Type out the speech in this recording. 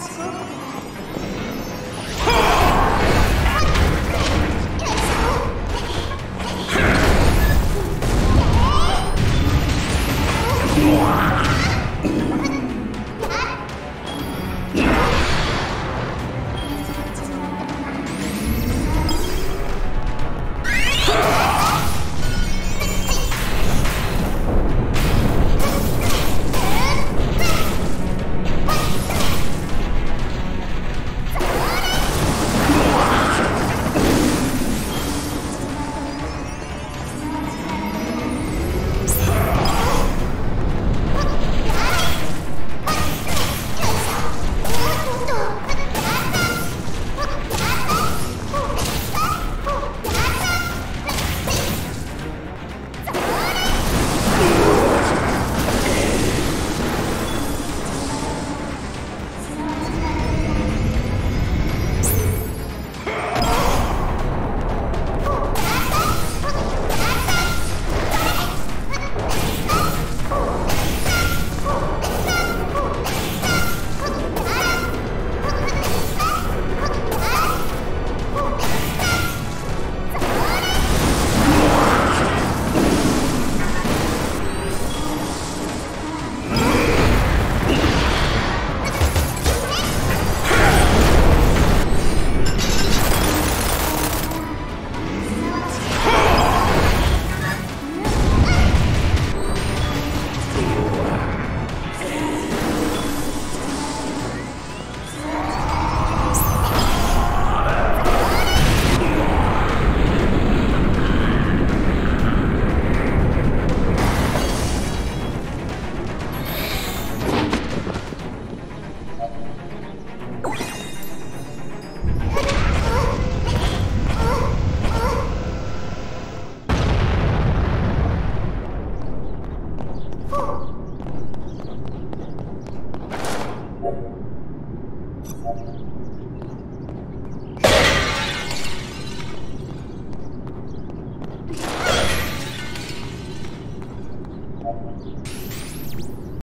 Let's go. 何?